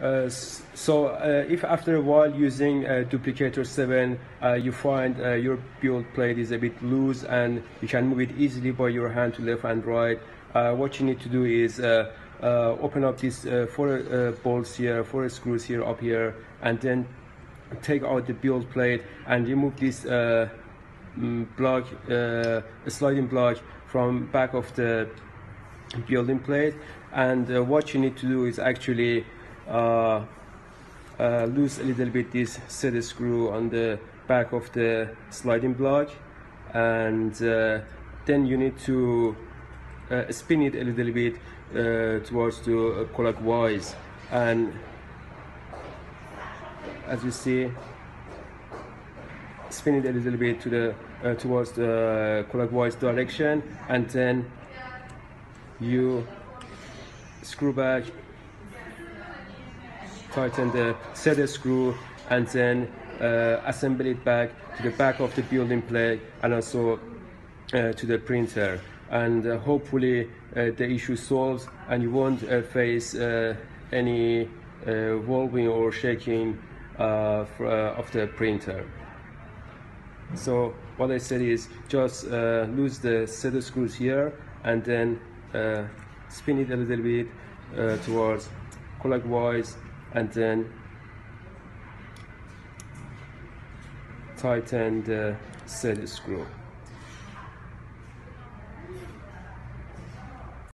Uh, so uh, if after a while using uh, duplicator 7 uh, you find your build plate is a bit loose and you can move it easily by your hand to left and right what you need to do is open up these four bolts here four screws here up here and then take out the build plate and remove this mm, block sliding block from back of the building plate. And uh, what you need to do is actually uh, uh, loose a little bit this set screw on the back of the sliding block and uh, then you need to uh, spin it a little bit uh, towards the clockwise. And as you see spin it a little bit to the uh, towards the clockwise direction and then you screw back tighten the set screw and then uh, assemble it back to the back of the building plate and also uh, to the printer and uh, hopefully uh, the issue solves and you won't uh, face uh, any wolving or shaking uh, of the printer. So what I said is just lose the set screws here and then spin it a little bit towards clockwise and then tighten the uh, set screw.